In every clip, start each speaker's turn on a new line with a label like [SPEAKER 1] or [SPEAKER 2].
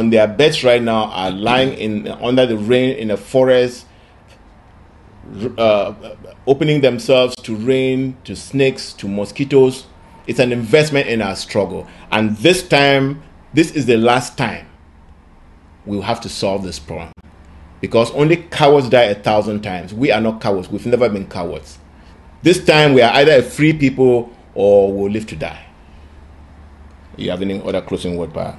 [SPEAKER 1] on their beds right now are lying in under the rain in a forest, uh, opening themselves to rain, to snakes, to mosquitoes. It's an investment in our struggle. And this time, this is the last time we'll have to solve this problem. Because only cowards die a thousand times. We are not cowards. We've never been cowards. This time, we are either a free people or we'll live to die. You have any other closing word, Pa?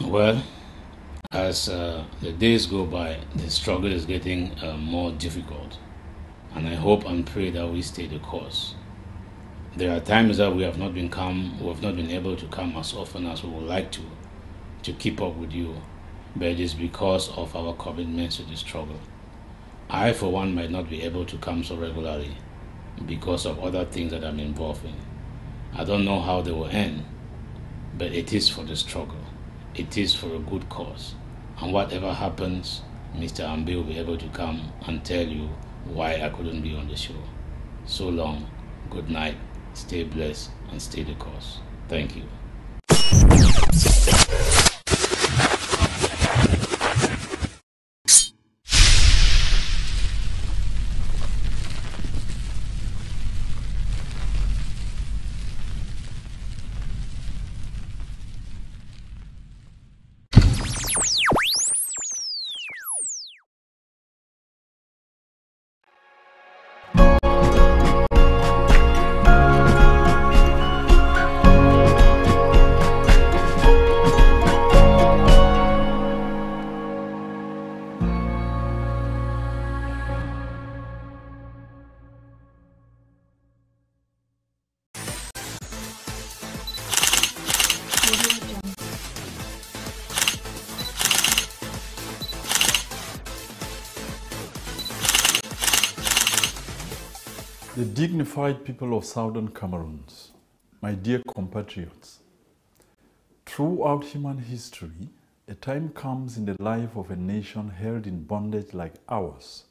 [SPEAKER 2] Well, as uh, the days go by, the struggle is getting uh, more difficult. And I hope and pray that we stay the course. There are times that we have not been come, we have not been able to come as often as we would like to, to keep up with you, but it is because of our commitments to the struggle. I, for one, might not be able to come so regularly because of other things that I'm involved in. I don't know how they will end, but it is for the struggle. It is for a good cause. And whatever happens, Mr. Ambi will be able to come and tell you why I couldn't be on the show. So long, good night, stay blessed, and stay the course. Thank you.
[SPEAKER 3] The dignified people of southern Cameroons, my dear compatriots, throughout human history, a time comes in the life of a nation held in bondage like ours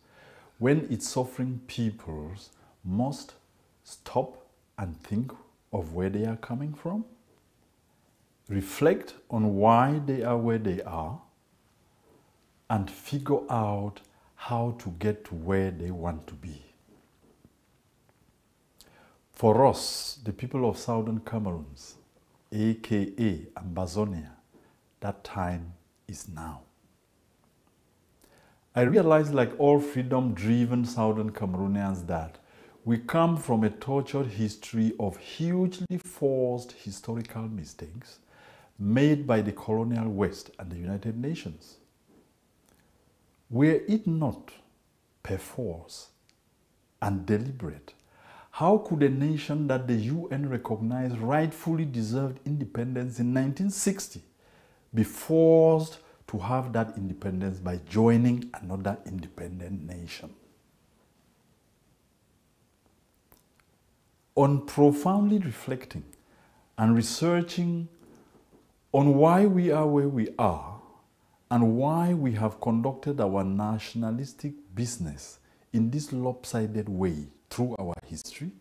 [SPEAKER 3] when its suffering peoples must stop and think of where they are coming from, reflect on why they are where they are, and figure out how to get to where they want to be. For us, the people of Southern Cameroons, aka Ambazonia, that time is now. I realize, like all freedom driven Southern Cameroonians, that we come from a tortured history of hugely forced historical mistakes made by the colonial West and the United Nations. Were it not perforce and deliberate, how could a nation that the UN recognized rightfully deserved independence in 1960 be forced to have that independence by joining another independent nation? On profoundly reflecting and researching on why we are where we are and why we have conducted our nationalistic business in this lopsided way through our history,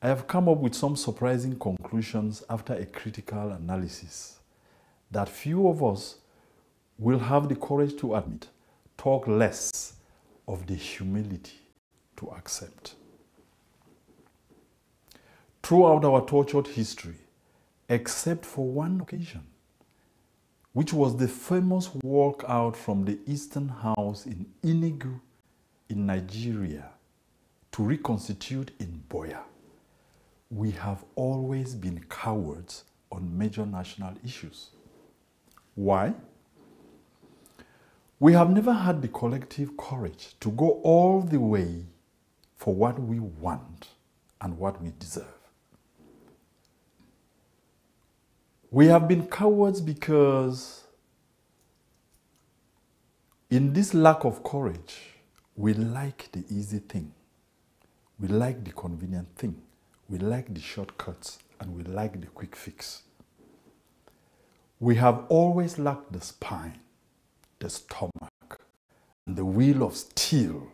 [SPEAKER 3] I have come up with some surprising conclusions after a critical analysis that few of us will have the courage to admit, talk less of the humility to accept. Throughout our tortured history, except for one occasion, which was the famous walkout from the Eastern House in Enugu in Nigeria to reconstitute in Buea. We have always been cowards on major national issues. Why? We have never had the collective courage to go all the way for what we want and what we deserve. We have been cowards because in this lack of courage, we like the easy thing. We like the convenient thing. We like the shortcuts and we like the quick fix. We have always lacked the spine, the stomach, and the will of steel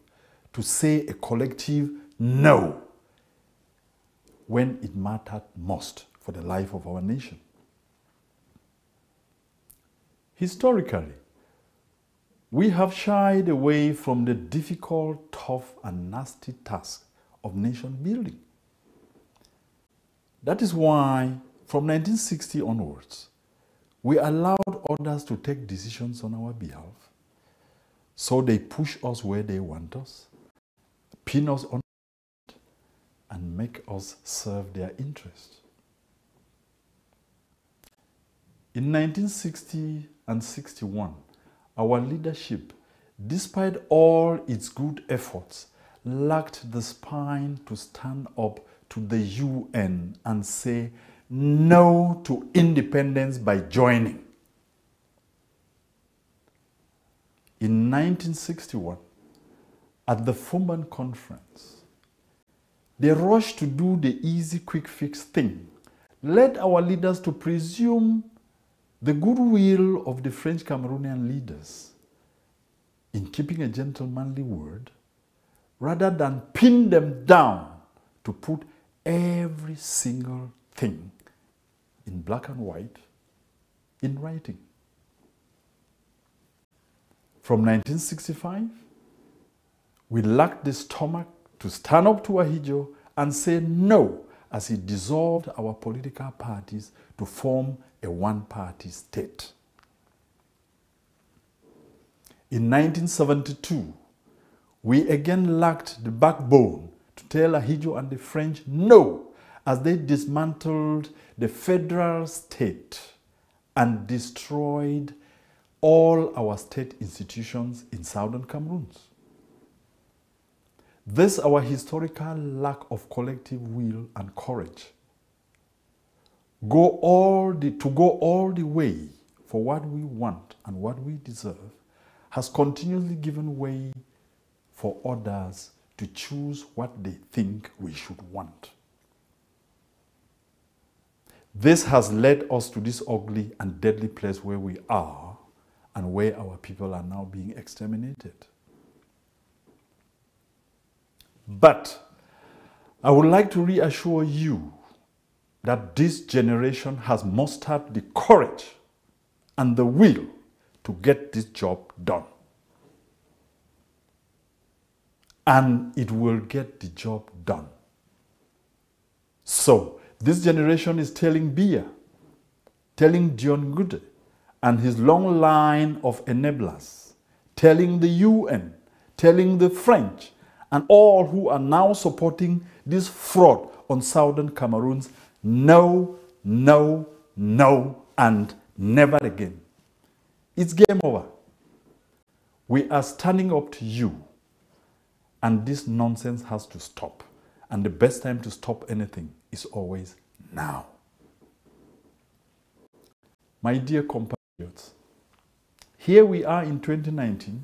[SPEAKER 3] to say a collective no when it mattered most for the life of our nation. Historically, we have shied away from the difficult, tough, and nasty task of nation building. That is why, from 1960 onwards, we allowed others to take decisions on our behalf. So they push us where they want us, pin us on, and make us serve their interests. In 1960 and 61, our leadership, despite all its good efforts, lacked the spine to stand up to the UN and say no to independence by joining. In 1961, at the Foumban Conference, they rushed to do the easy, quick fix thing, led our leaders to presume the goodwill of the French Cameroonian leaders in keeping a gentlemanly word rather than pin them down to put every single thing in black and white in writing. From 1965, we lacked the stomach to stand up to Ahidjo and say no as he dissolved our political parties to form a one party state. In 1972, we again lacked the backbone to tell Ahidjo and the French no as they dismantled the federal state and destroyed all our state institutions in southern Cameroon. This our historical lack of collective will and courage. Go all the, to go all the way for what we want and what we deserve has continually given way for others to choose what they think we should want. This has led us to this ugly and deadly place where we are and where our people are now being exterminated. But I would like to reassure you that this generation has mustered the courage and the will to get this job done. And it will get the job done. So, this generation is telling Biya, telling John Good and his long line of enablers, telling the UN, telling the French, and all who are now supporting this fraud on southern Cameroons no, no, no, and never again. It's game over. We are standing up to you, and this nonsense has to stop. And the best time to stop anything is always now. My dear compatriots, here we are in 2019,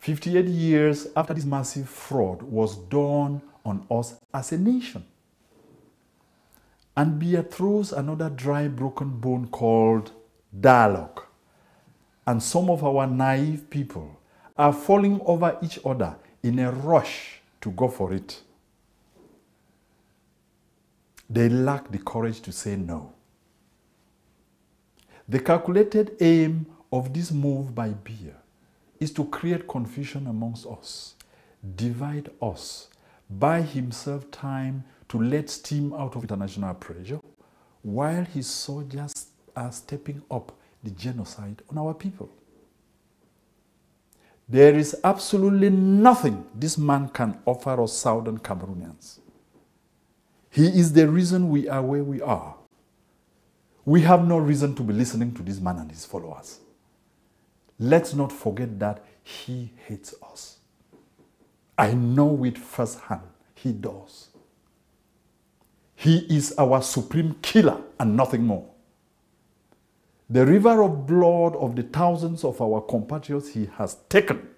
[SPEAKER 3] 58 years after this massive fraud was done on us as a nation. And throws another dry, broken bone called dialogue. And some of our naive people are falling over each other in a rush to go for it. They lack the courage to say no. The calculated aim of this move by Biya is to create confusion amongst us, divide us, buy himself time to let steam out of international pressure, while his soldiers are stepping up the genocide on our people. There is absolutely nothing this man can offer us southern Cameroonians. He is the reason we are where we are. We have no reason to be listening to this man and his followers. Let's not forget that he hates us. I know it firsthand. He does. He is our supreme killer and nothing more. The river of blood of the thousands of our compatriots he has taken,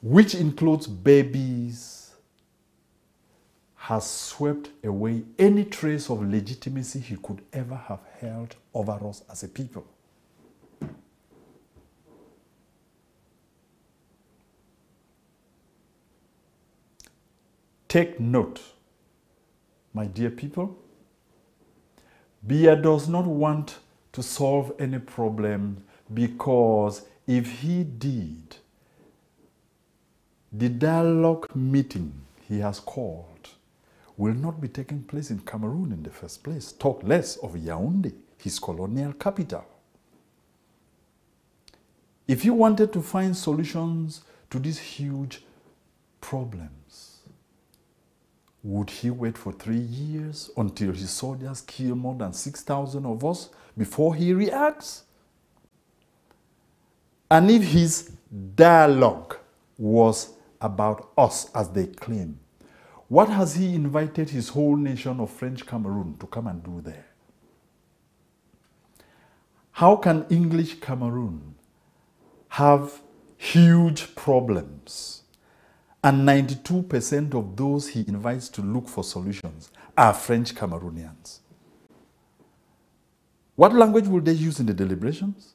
[SPEAKER 3] which includes babies, has swept away any trace of legitimacy he could ever have held over us as a people. Take note, my dear people. Biya does not want to solve any problem because if he did, the dialogue meeting he has called will not be taking place in Cameroon in the first place. Talk less of Yaoundé, his colonial capital. If you wanted to find solutions to these huge problems, would he wait for three years until his soldiers kill more than 6,000 of us before he reacts? And if his dialogue was about us, as they claim, what has he invited his whole nation of French Cameroon to come and do there? How can English Cameroon have huge problems and 92% of those he invites to look for solutions are French Cameroonians? What language will they use in the deliberations?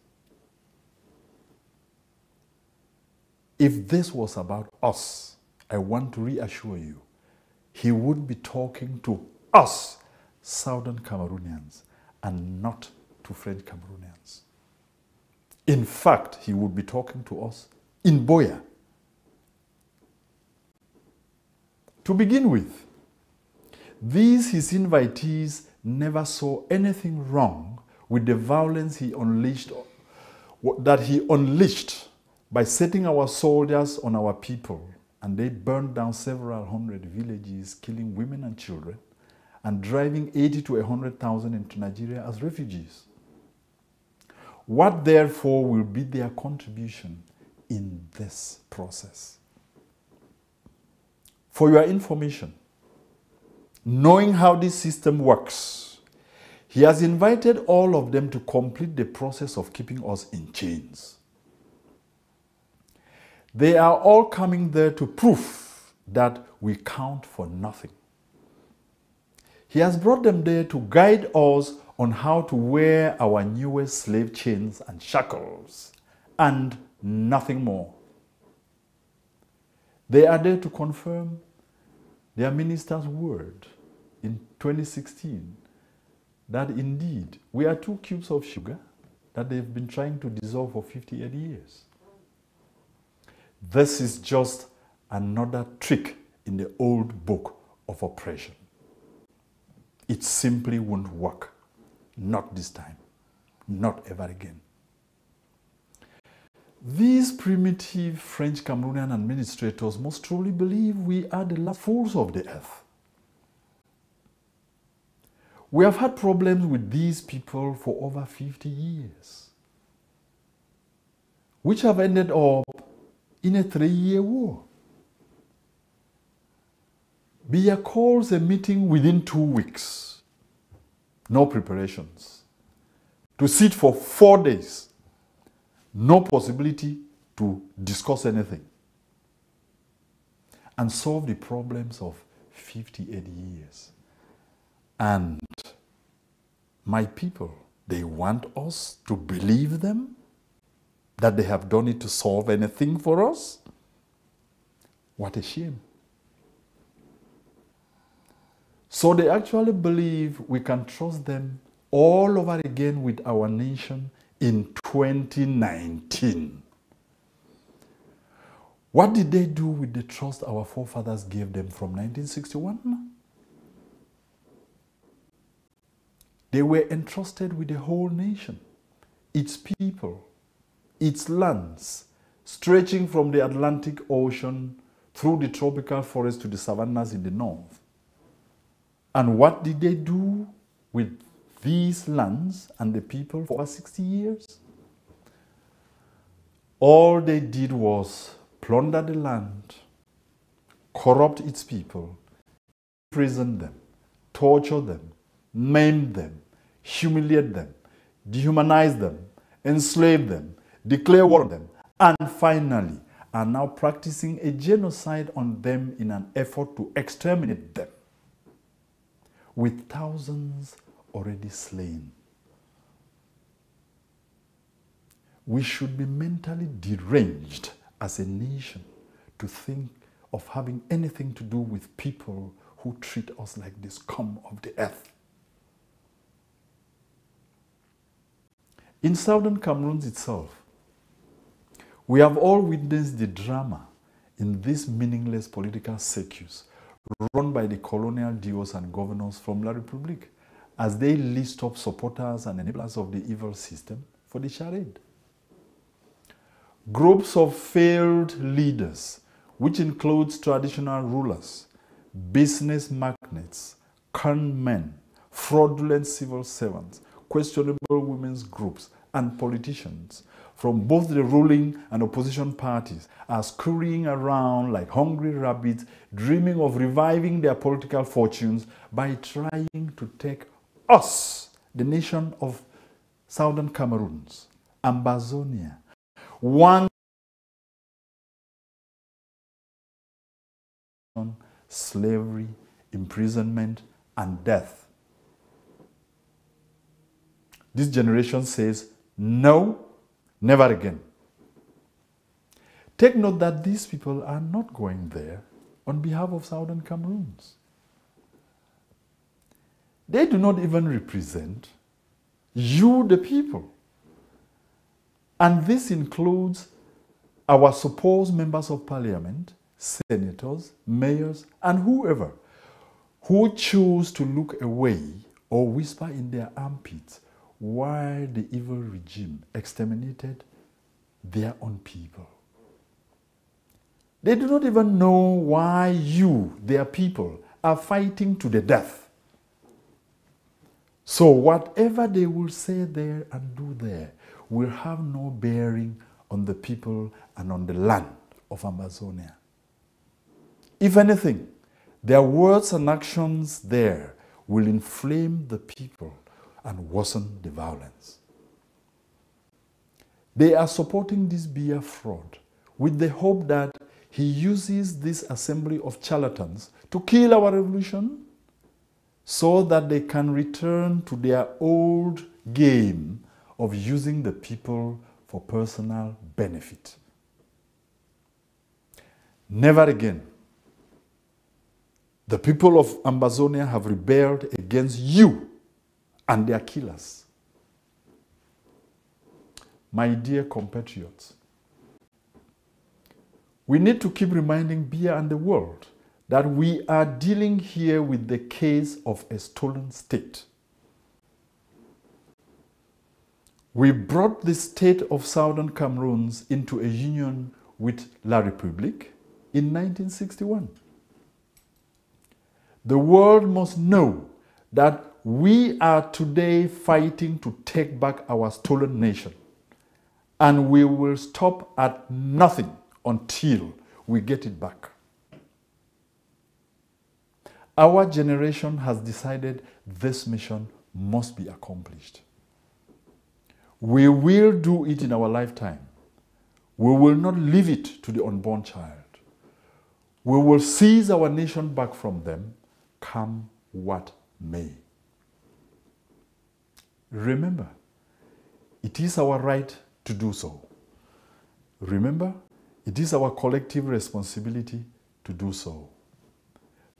[SPEAKER 3] If this was about us, I want to reassure you, he would be talking to us, Southern Cameroonians, and not to French Cameroonians. In fact, he would be talking to us in Buea. To begin with, these his invitees never saw anything wrong with the violence he unleashed that he unleashed by setting our soldiers on our people and they burned down several hundred villages killing women and children and driving 80 to 100,000 into Nigeria as refugees. What therefore will be their contribution in this process? For your information, knowing how this system works, he has invited all of them to complete the process of keeping us in chains. They are all coming there to prove that we count for nothing. He has brought them there to guide us on how to wear our newest slave chains and shackles, and nothing more. They are there to confirm their minister's word in 2016 that indeed we are two cubes of sugar that they've been trying to dissolve for 58 years. This is just another trick in the old book of oppression. It simply won't work. Not this time. Not ever again. These primitive French Cameroonian administrators most truly believe we are the last fools of the earth. We have had problems with these people for over 50 years, which have ended up in a three year war. Biya calls a meeting within two weeks. No preparations. To sit for four days. No possibility to discuss anything. And solve the problems of 58 years. And my people, they want us to believe them that they have done it to solve anything for us. What a shame. So they actually believe we can trust them all over again with our nation in 2019. What did they do with the trust our forefathers gave them from 1961? They were entrusted with the whole nation, its people, its lands, stretching from the Atlantic Ocean through the tropical forest to the savannas in the north. And what did they do with these lands and the people for 60 years? All they did was plunder the land, corrupt its people, imprison them, torture them, maim them, humiliate them, dehumanize them, enslave them, declare war on them, and finally are now practicing a genocide on them in an effort to exterminate them, with thousands already slain. We should be mentally deranged as a nation to think of having anything to do with people who treat us like the scum of the earth. In southern Cameroon itself, we have all witnessed the drama in this meaningless political circus run by the colonial duos and governors from La Republique as they list off supporters and enablers of the evil system for the charade. Groups of failed leaders, which includes traditional rulers, business magnates, con men, fraudulent civil servants, questionable women's groups, and politicians from both the ruling and opposition parties are scurrying around like hungry rabbits, dreaming of reviving their political fortunes by trying to take us, the nation of southern Cameroons, Ambazonia, one slavery, imprisonment, and death. This generation says, no, never again. Take note that these people are not going there on behalf of Southern Cameroons. They do not even represent you, the people. And this includes our supposed members of parliament, senators, mayors, and whoever who choose to look away or whisper in their armpits while the evil regime exterminated their own people. They do not even know why you, their people, are fighting to the death. So, whatever they will say there and do there will have no bearing on the people and on the land of Ambazonia. If anything, their words and actions there will inflame the people and worsen the violence. They are supporting this Biya fraud with the hope that he uses this assembly of charlatans to kill our revolution so that they can return to their old game of using the people for personal benefit. Never again. The people of Ambazonia have rebelled against you and their killers. My dear compatriots, we need to keep reminding Biya and the world that we are dealing here with the case of a stolen state. We brought the state of Southern Cameroons into a union with La République in 1961. The world must know that we are today fighting to take back our stolen nation, and we will stop at nothing until we get it back. Our generation has decided this mission must be accomplished. We will do it in our lifetime. We will not leave it to the unborn child. We will seize our nation back from them, come what may. Remember, it is our right to do so. Remember, it is our collective responsibility to do so.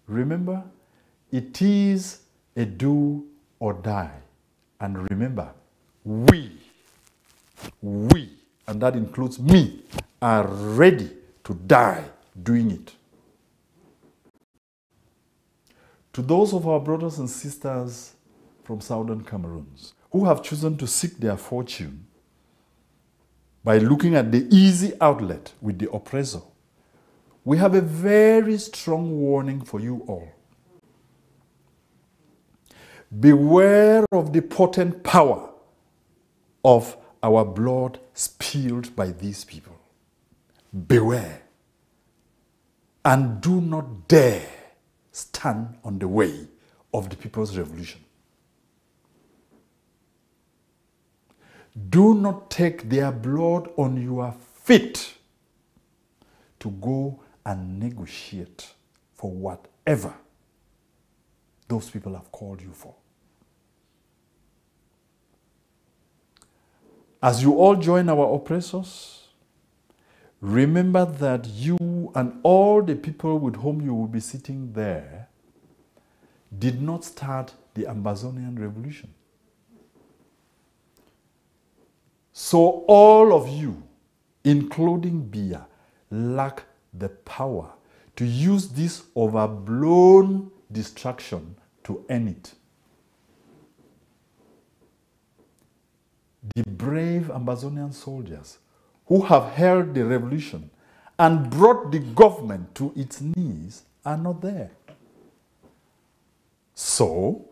[SPEAKER 3] Remember, it is a do or die. And remember, we, we, and that includes me, are ready to die doing it. To those of our brothers and sisters from southern Cameroons who have chosen to seek their fortune by looking at the easy outlet with the oppressor, we have a very strong warning for you all. Beware of the potent power of our blood spilled by these people. Beware. And do not dare stand on the way of the people's revolution. Do not take their blood on your feet to go and negotiate for whatever those people have called you for. As you all join our oppressors, remember that you and all the people with whom you will be sitting there did not start the Ambazonian revolution. So all of you, including Biya, lack the power to use this overblown distraction to end it. The brave Ambazonian soldiers who have held the revolution and brought the government to its knees are not there. So,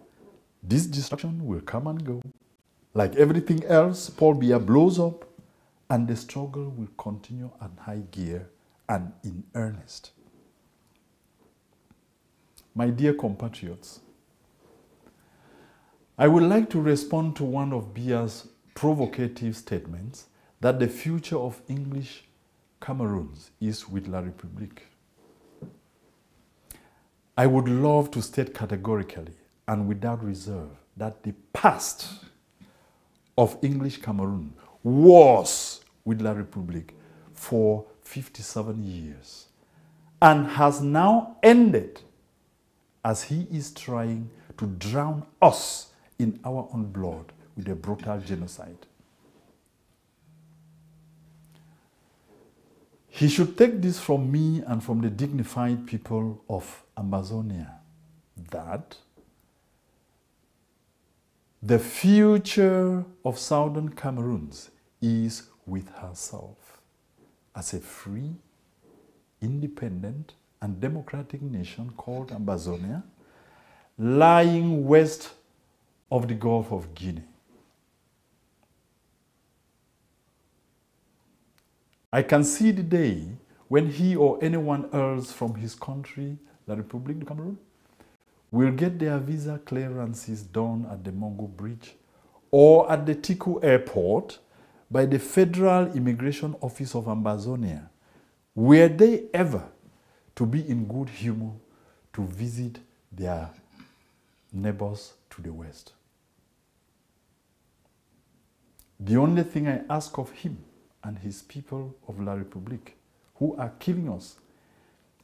[SPEAKER 3] this distraction will come and go. Like everything else, Paul Biya blows up, and the struggle will continue at high gear and in earnest. My dear compatriots, I would like to respond to one of Biya's provocative statements that the future of English Cameroons is with La République. I would love to state categorically and without reserve that the past of English Cameroon was with La République for 57 years and has now ended as he is trying to drown us in our own blood with a brutal genocide. He should take this from me and from the dignified people of Ambazonia that the future of Southern Cameroons is with herself as a free, independent, and democratic nation called Ambazonia, lying west of the Gulf of Guinea. I can see the day when he or anyone else from his country, the Republic of Cameroon, will get their visa clearances done at the Mungo Bridge or at the Tiko Airport by the Federal Immigration Office of Ambazonia. Were they ever to be in good humor to visit their neighbors to the west? The only thing I ask of him and his people of La République who are killing us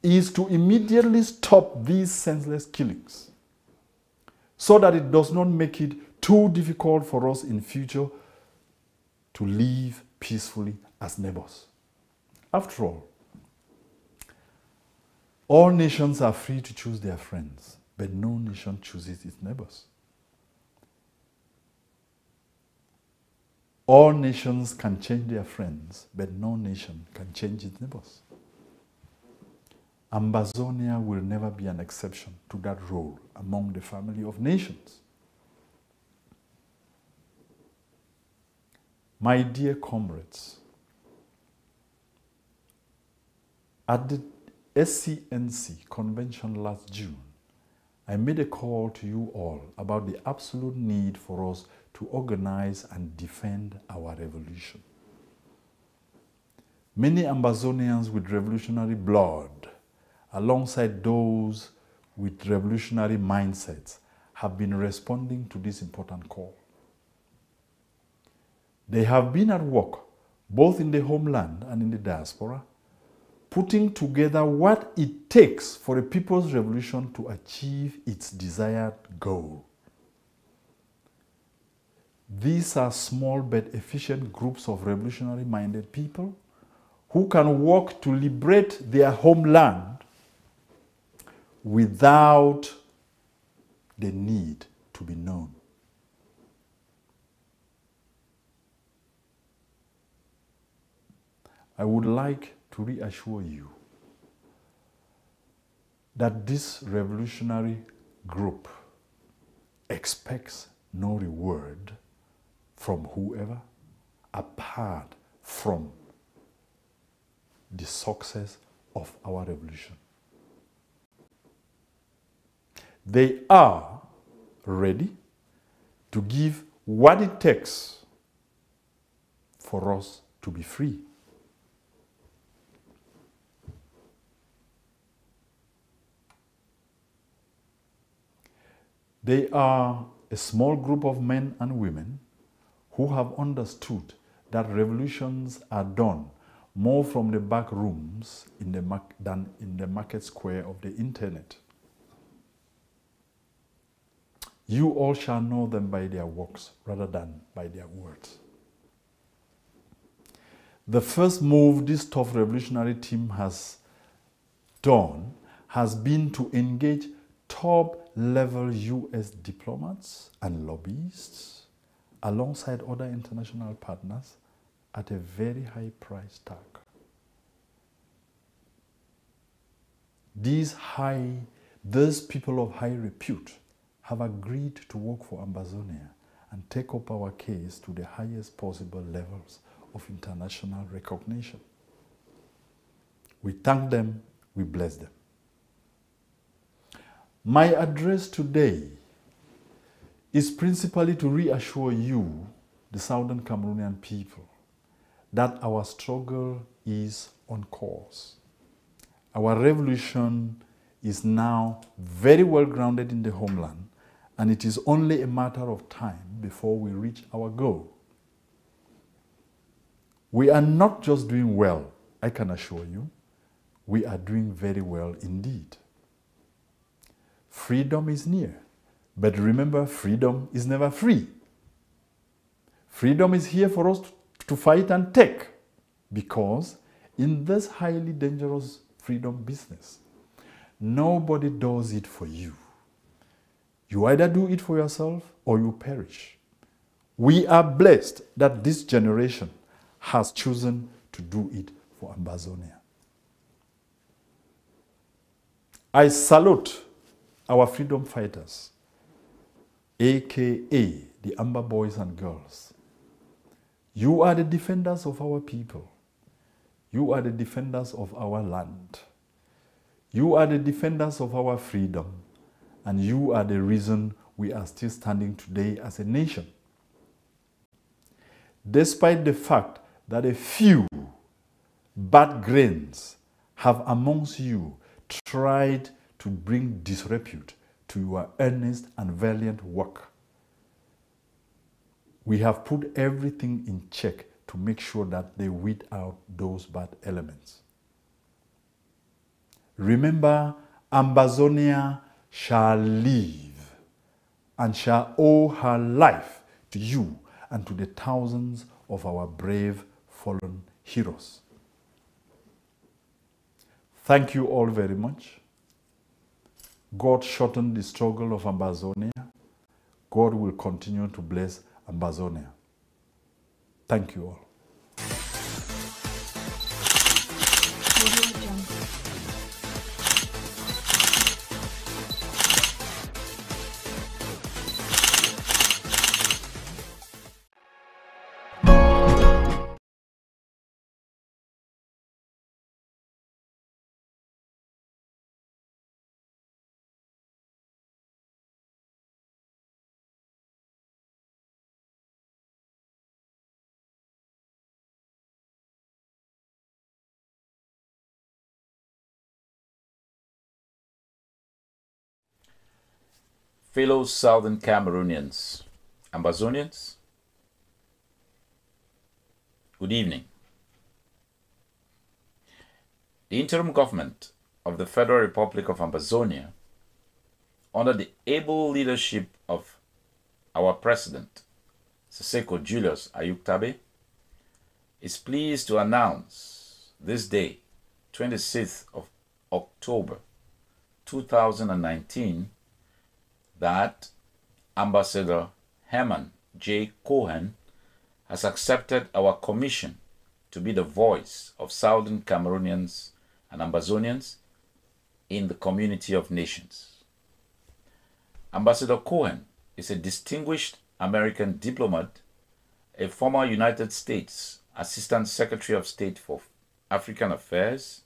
[SPEAKER 3] is to immediately stop these senseless killings so that it does not make it too difficult for us in future to live peacefully as neighbors. After all, all nations are free to choose their friends, but no nation chooses its neighbors. All nations can change their friends, but no nation can change its neighbors. Ambazonia will never be an exception to that role among the family of nations. My dear comrades, at the SCNC convention last June, I made a call to you all about the absolute need for us to organize and defend our revolution. Many Ambazonians with revolutionary blood, alongside those with revolutionary mindsets, have been responding to this important call. They have been at work, both in the homeland and in the diaspora, putting together what it takes for a people's revolution to achieve its desired goal. These are small but efficient groups of revolutionary minded people who can work to liberate their homeland without the need to be known. I would like to reassure you that this revolutionary group expects no reward from whoever apart from the success of our revolution. They are ready to give what it takes for us to be free. They are a small group of men and women who have understood that revolutions are done more from the back rooms in the than in the market square of the internet. You all shall know them by their works rather than by their words. the first move this tough revolutionary team has done has been to engage top level US diplomats and lobbyists alongside other international partners at a very high price tag. These high, those people of high repute have agreed to work for Ambazonia and take up our case to the highest possible levels of international recognition. We thank them, we bless them. My address today is principally to reassure you, the Southern Cameroonian people, that our struggle is on course. Our revolution is now very well grounded in the homeland, and it is only a matter of time before we reach our goal. We are not just doing well, I can assure you, we are doing very well indeed. Freedom is near, but remember, freedom is never free. Freedom is here for us to fight and take because in this highly dangerous freedom business, nobody does it for you. You either do it for yourself or you perish. We are blessed that this generation has chosen to do it for Ambazonia. I salute our freedom fighters, aka the Amba boys and girls. You are the defenders of our people. You are the defenders of our land. You are the defenders of our freedom. And you are the reason we are still standing today as a nation. Despite the fact that a few bad grains have amongst you tried to bring disrepute to your earnest and valiant work. We have put everything in check to make sure that they weed out those bad elements. Remember, Ambazonia shall live and shall owe her life to you and to the thousands of our brave fallen heroes. Thank you all very much. God shortened the struggle of Ambazonia. God will continue to bless Ambazonia. Thank you all.
[SPEAKER 4] Fellow Southern Cameroonians, Ambazonians, good evening. The interim government of the Federal Republic of Ambazonia, under the able leadership of our President, Sisiku Julius Ayuk Tabe, is pleased to announce this day, 26th of October 2019, that Ambassador Herman J. Cohen has accepted our commission to be the voice of Southern Cameroonians and Ambazonians in the community of nations. Ambassador Cohen is a distinguished American diplomat, a former United States Assistant Secretary of State for African Affairs,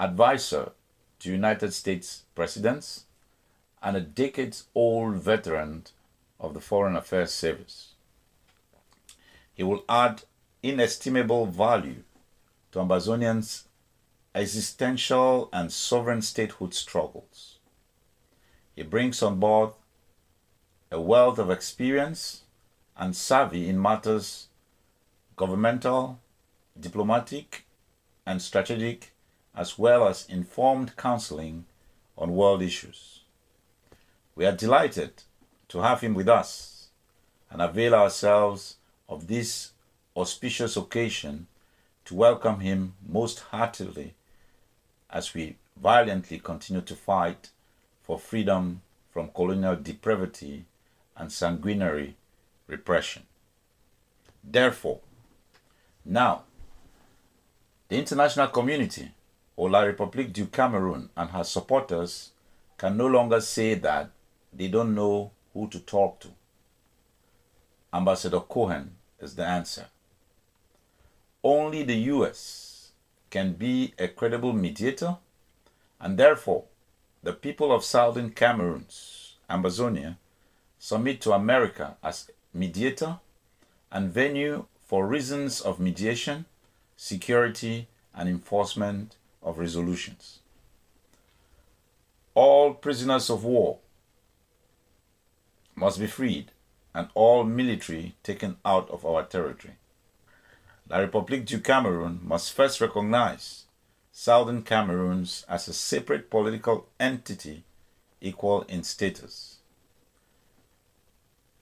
[SPEAKER 4] advisor to United States presidents, and a decades old veteran of the Foreign Affairs Service. He will add inestimable value to Ambazonians' existential and sovereign statehood struggles. He brings on board a wealth of experience and savvy in matters governmental, diplomatic, and strategic, as well as informed counseling on world issues. We are delighted to have him with us and avail ourselves of this auspicious occasion to welcome him most heartily as we valiantly continue to fight for freedom from colonial depravity and sanguinary repression. Therefore, now, the international community, or La République du Cameroon and her supporters, can no longer say that they don't know who to talk to. Ambassador Cohen is the answer. Only the US can be a credible mediator, and therefore, the people of Southern Cameroon's Ambazonia submit to America as mediator and venue for reasons of mediation, security, and enforcement of resolutions. All prisoners of war must be freed and all military taken out of our territory. La République du Cameroun must first recognize Southern Cameroons as a separate political entity equal in status.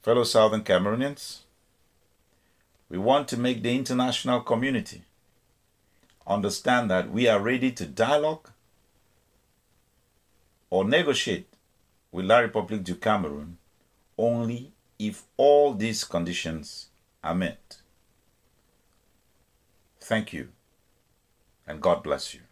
[SPEAKER 4] Fellow Southern Cameroonians, we want to make the international community understand that we are ready to dialogue or negotiate with La République du Cameroun only if all these conditions are met. Thank you, and God bless you.